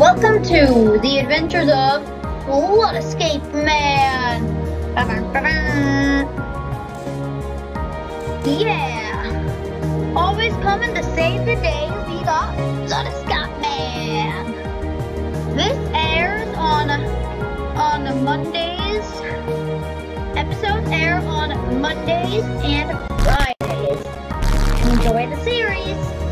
Welcome to the adventures of What Escape Man. Ba-ba-ba-ba. Yeah. Always coming to save the day, we got Flood Escape Man. This airs on on Mondays. Episodes air on Mondays and Fridays. Enjoy the series.